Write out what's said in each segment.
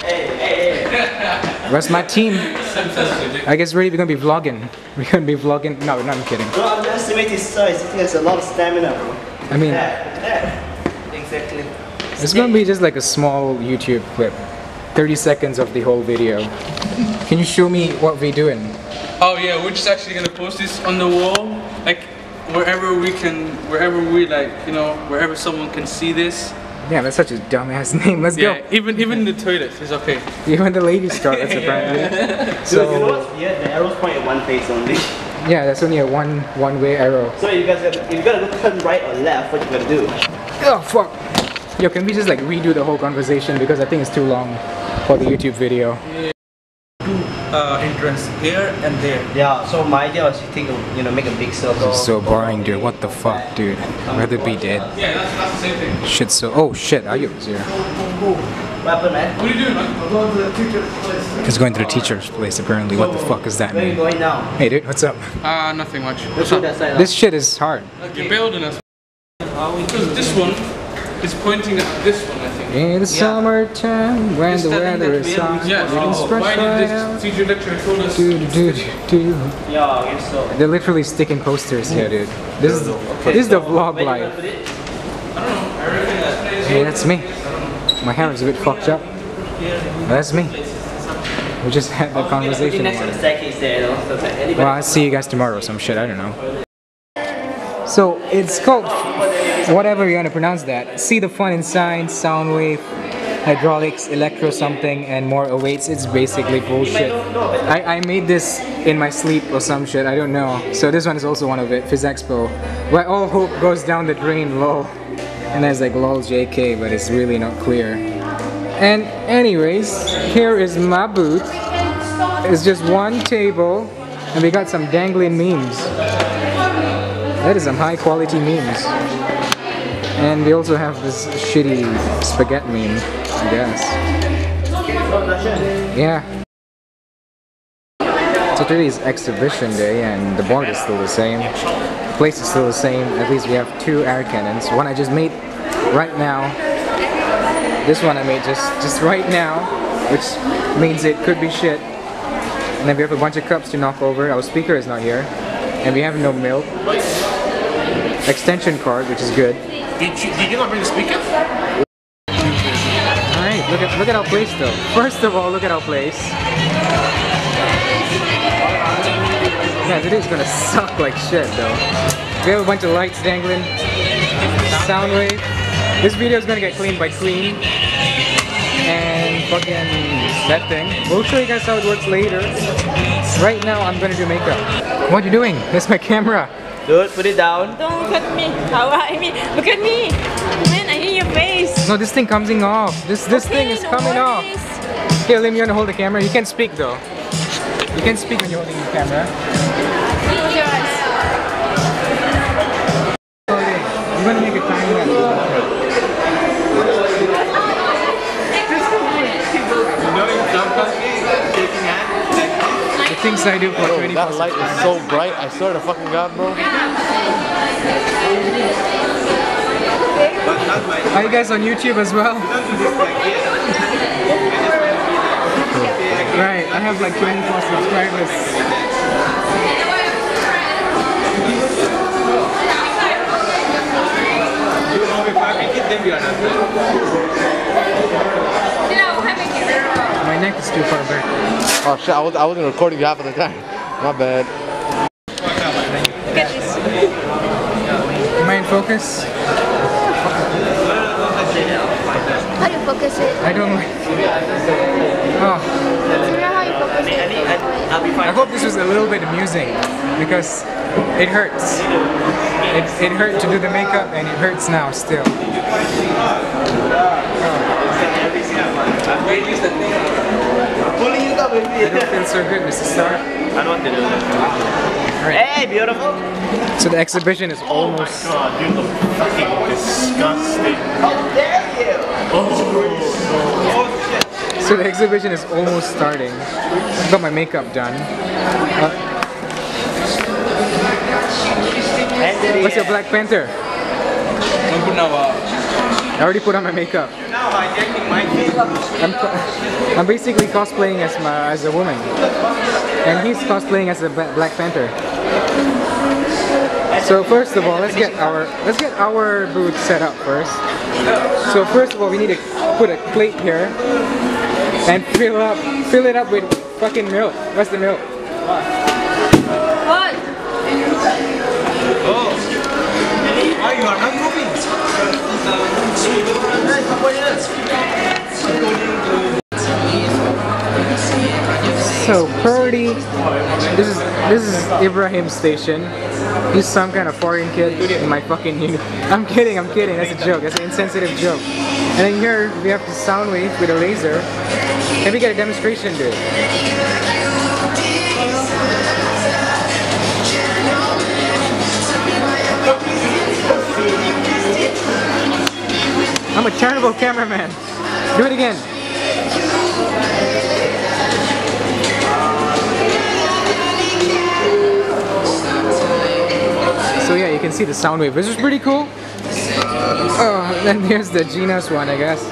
Where's my team? I guess really we're gonna be vlogging. We're gonna be vlogging. No, no, I'm kidding. Don't underestimate his size. He has a lot of stamina, bro. I mean, Yeah, yeah. Exactly. it's gonna be just like a small YouTube clip. 30 seconds of the whole video. Can you show me what we're doing? Oh yeah, we're just actually gonna post this on the wall, like wherever we can, wherever we like, you know, wherever someone can see this. Yeah, that's such a dumbass name. Let's go. Even even the toilet is okay. Even the ladies' toilets apparently. So, you know what? Yeah, the arrows point at one face only. Yeah, that's only a one one way arrow. So you guys, gotta, if you gotta go turn right or left, what you gonna do? Oh fuck. Yo, can we just like redo the whole conversation because I think it's too long for the YouTube video. Uh, entrance here and there. Yeah. So my idea was to think a, you know, make a big circle. So boring, dude. What the fuck, dude? I'd rather be dead. Yeah, that's, that's the same thing. Shit. So, oh shit. Ayub's here. What happened, man? What are you doing, man? He's going to the teacher's place. Apparently. What the fuck is that Where are you going now? Hey, dude. What's up? Uh, nothing much. Let's go side. This shit is hard. You're building us. Because this one is pointing at this one, I think. In the summertime, when Just the weather is hot, Yeah, we can so stretch why right did this teacher lecturer told us? Do, do, do, do. Yeah, I guess so. They're literally sticking posters here, dude. This is this is the vlog Where you gonna life. put it? Hey, that's me. My hair is a bit fucked up. That's me. We just had that Put it conversation. next to the about it. staircase there. So Well, I'll see you guys tomorrow or some shit, I don't know. So, it's called, whatever you want to pronounce that. See the fun in science, sound wave, hydraulics, electro something, and more awaits. It's basically bullshit. I, I made this in my sleep or some shit, I don't know. So this one is also one of it, Physexpo. Where all hope goes down the drain, lol. And there's like lol JK, but it's really not clear. And anyways, here is my booth. It's just one table, and we got some dangling memes. That is some high quality memes. And we also have this shitty spaghetti meme, I guess. Yeah. So today is exhibition day and the board is still the same. The place is still the same. At least we have two air cannons. One I just made right now. This one I made just just right now, which means it could be shit. And then we have a bunch of cups to knock over. Our speaker is not here. And we have no milk. Extension cord, which is good. Did you, did you not bring the speaker? Alright, look at look at our place though. First of all, look at our place. Yeah, today is gonna suck like shit though. We have a bunch of lights dangling. Sound wave. This video is gonna get cleaned by Clean. And fucking that thing. We'll show you guys how it works later. Right now I'm gonna do makeup. What are you doing? That's my camera. Dude, put it down. Don't look at me. How I mean, look at me. Man, I hear your face. No, this thing coming off. This this thing is no coming off. worries. Here, Lim, you wanna hold the camera? You can speak though. You can speak when you're holding the camera. Close your eyes. I'm gonna make a time lapse. The things I do for Bro, 24 that light is so bright. I swear to fucking God, bro. Are you guys on YouTube as well? right, I have like 24 subscribers. My neck is too far back. Oh shit, I, was, I wasn't recording you half of the time. My bad. Look at this. Am I in focus? How do you focus it? I don't like. Oh, Do you know how you focus it? I'll be I fine. hope this was a little bit amusing because it hurts. It, it hurt to do the makeup and it hurts now still. Pulling you up with me. I don't feel so good, Mr. Stark. I know what to do. Hey, beautiful. So the exhibition is almost. God, you look fucking disgusting. How dare you? Oh. So the exhibition is almost starting. I've got my makeup done. Uh, what's your Black Panther? I already put on my makeup. Now hijacking my face. I'm, I'm basically cosplaying as my as a woman, and he's cosplaying as a Black Panther. So first of all, let's get our let's get our booth set up first. So first of all, we need to put a plate here and fill up fill it up with fucking milk. What's the milk? What? Oh. Why you are not moving? So Purdy, this is this is Ibrahim station. He's some kind of foreign kid in my fucking uni. I'm kidding, I'm kidding. That's a joke. That's an insensitive joke. And then here we have the sound wave with a laser, and we get a demonstration dude. I'm a terrible cameraman. Do it again. So yeah, you can see the sound wave. This is pretty cool. Oh, and here's the Genus one, I guess.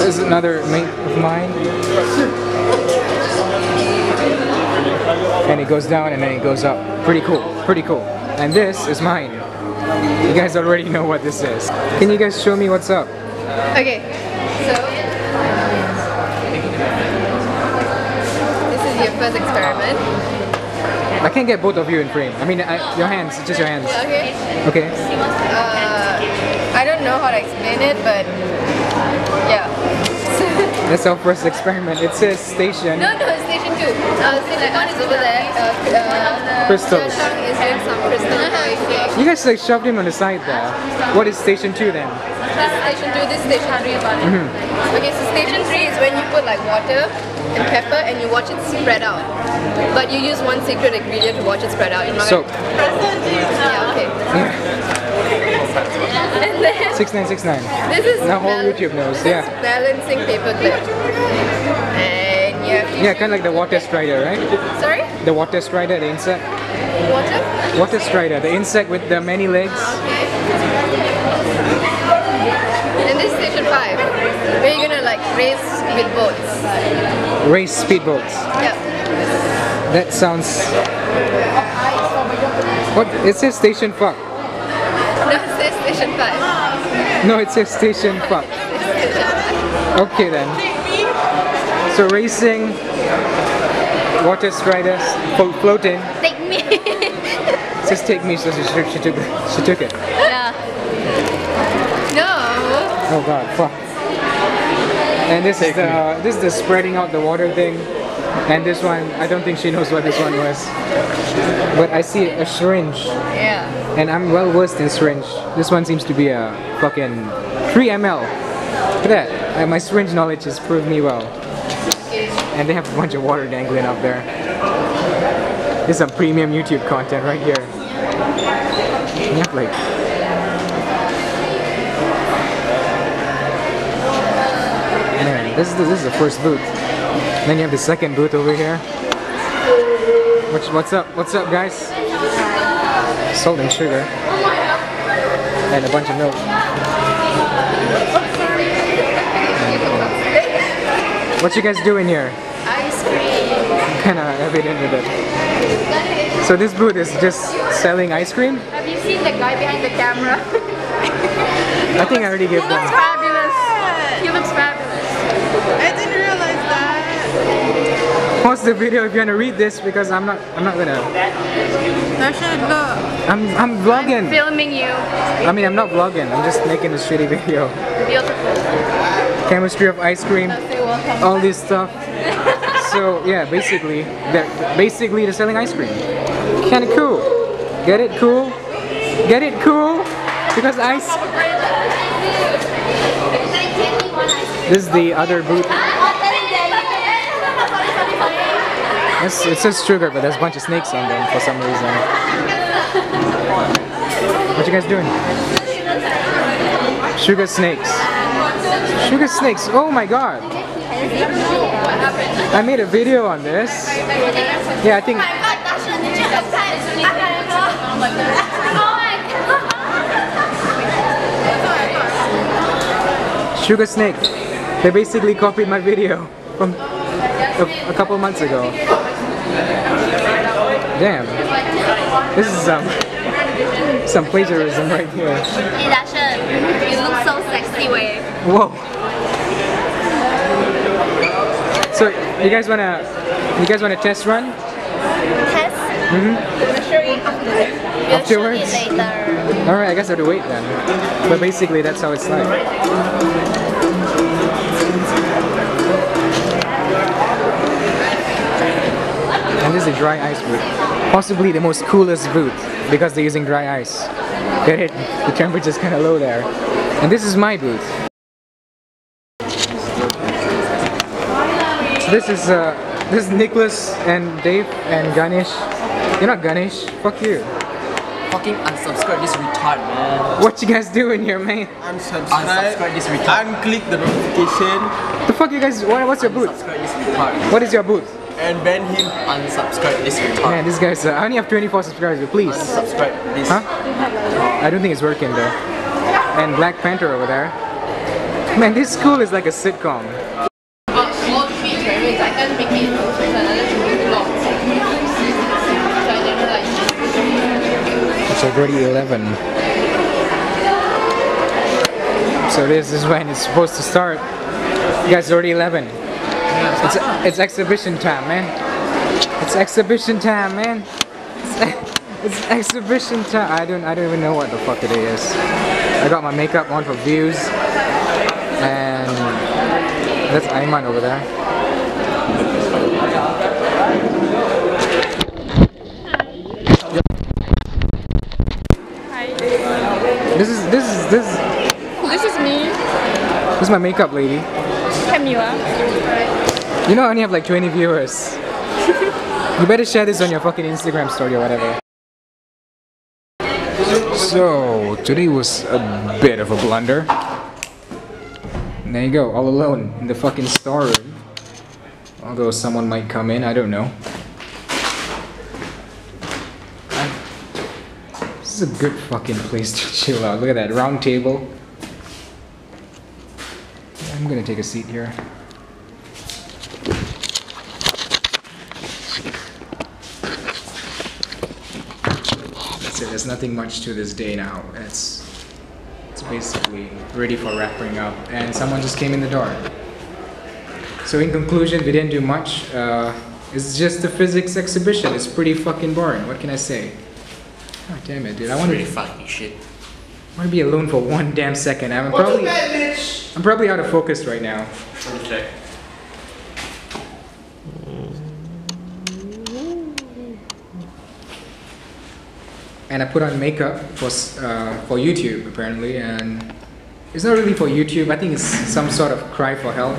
This is another mate of mine. And it goes down and then it goes up. Pretty cool, pretty cool. And this is mine. You guys already know what this is. Can you guys show me what's up? Okay, so this is your first experiment. I can't get both of you in frame. I mean, I, your hands, just your hands. Okay. Okay. Uh, I don't know how to explain it, but yeah. That's our first experiment. It says station. no, no, station two. Uh, silicon is over there. Uh, uh, Crystals. Is doing some crystal. You guys like shoved him on the side there. What is station two then? This is station two. This is station mm-hmm. three. Okay, so station three is when you put like water and pepper and you watch it spread out. But you use one secret ingredient to watch it spread out. You're not Soap. Gonna... Yeah. Okay. And then 6969. this is Now whole YouTube knows, this yeah. balancing paper clip. And you have to Yeah, kind of like the water strider, right? Sorry? The water strider, the insect. Water? Water strider, the insect with the many legs. Okay. And this is station five, where you're gonna like race with boats. Race speedboats. Yeah. That sounds. What? It says station fuck. No, it says station five. No, it says station fuck. Okay then. So racing, water striders, flo- floating. Take me. Just take me, so she, she, she took she took it. yeah. No. Oh god, fuck. And this is the this is the spreading out the water thing. And this one, I don't think she knows what this one was. But I see a syringe, Yeah. and I'm well versed in syringe. This one seems to be a fucking 3 ml. Look at that. Uh, my syringe knowledge has proved me well. And they have a bunch of water dangling up there. This is some premium YouTube content right here. You have like this is the, this is the first booth. Then you have the second booth over here. What's what's up? What's up, guys? Salt and sugar, and a bunch of milk. What you guys doing here? Ice cream. Kind of evident with it. So this booth is just selling ice cream. Have you seen the guy behind the camera? I think I already gave He Pause the video if you want to read this because I'm not. I'm not gonna. That should look. I'm I'm vlogging. Filming you. I mean, I'm not vlogging. I'm just making a shitty video. Beautiful. Chemistry of ice cream. All this stuff. So yeah, basically, they're basically they're selling ice cream. Kind of cool. Get it cool? Get it cool? Because ice. This is the other booth. It's, it says sugar, but there's a bunch of snakes on them for some reason. What you guys doing? Sugar snakes. Sugar snakes. Oh my god. I made a video on this. Yeah, I think Sugar Snake. They basically copied my video from a, a couple months ago. Damn. This is some some plagiarism right here. Hey Dashan, you look so sexy way. Whoa. So you guys wanna you guys wanna test run? Test? Mm-hmm. We'll show you after. We'll Afterwards? show you later. Alright, I guess I have to wait then. But basically that's how it's like. And this is a dry ice booth. Possibly the most coolest booth because they're using dry ice. Get it? The temperature's kinda low there. And this is my booth. So this is uh this is Nicholas and Dave and Ganesh. You're not Ganesh. Fuck you. Fucking unsubscribe this retard, man. What you guys doing here, man? unsubscribe, Unsubscribe this retard. unclick the notification, The fuck you guys? What, what's your booth? Unsubscribe this retard. What is your booth? And ban him. Unsubscribe this retard. Man, this guy's. Uh, I only have 24 subscribers, but please. Unsubscribe this. Huh? I don't think it's working though. And Black Panther over there. Man, this school is like a sitcom. It's already 11. So this is when it's supposed to start. You guys, it's already 11. It's, it's exhibition time, man. It's exhibition time, man. It's, it's exhibition time. I don't I don't even know what the fuck it is. I got my makeup on for views. And that's Ayman over there. This is this is this is This is me, this is my makeup lady. Camila. You know I only have like 20 viewers. you better share this on your fucking Instagram story or whatever. So, today was a bit of a blunder. And there you go, all alone in the fucking storeroom. Although someone might come in, I don't know. This is a good fucking place to chill out. Look at that round table. I'm gonna take a seat here. There's nothing much to this day now. It's it's basically ready for wrapping up, and someone just came in the door. So in conclusion, we didn't do much. Uh, it's just a physics exhibition. It's pretty fucking boring. What can I say? God damn it, dude! I want to. fucking shit. I want to be alone for one damn second. I'm probably. I'm probably out of focus right now. And I put on makeup for uh, for YouTube apparently, and it's not really for YouTube. I think it's some sort of cry for help.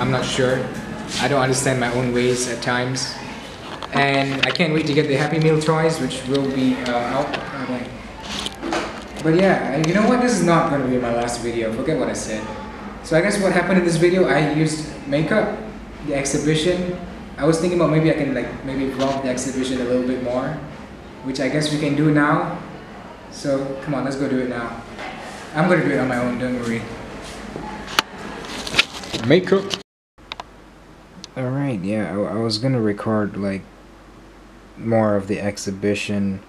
I'm not sure. I don't understand my own ways at times, and I can't wait to get the Happy Meal toys, which will be uh, out. when- But yeah, you know what? This is not going to be my last video. Forget what I said. So I guess what happened in this video, I used makeup, the exhibition. I was thinking about maybe I can like maybe vlog the exhibition a little bit more, which I guess we can do now. So come on, let's go do it now. I'm gonna do it on my own. Don't worry. Makeup. All right. Yeah, I, I was gonna record like more of the exhibition,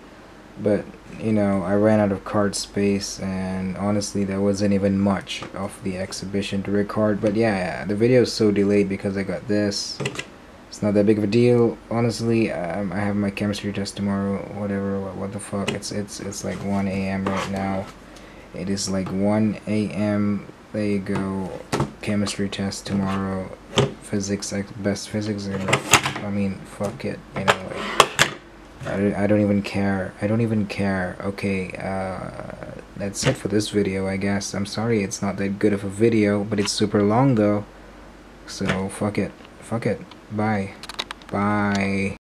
but you know I ran out of card space, and honestly, there wasn't even much of the exhibition to record. But yeah, the video is so delayed because I got this. It's not that big of a deal, honestly. Um, I have my chemistry test tomorrow. Whatever. What, what the fuck? It's it's it's like 1 a.m. right now. It is like 1 a.m. There you go. Chemistry test tomorrow. Physics, ex- best physics. I mean, fuck it. You know, like, I don't, I don't even care. I don't even care. Okay, uh, that's it for this video, I guess. I'm sorry it's not that good of a video, but it's super long though. So, fuck it. Fuck it. Bye. Bye.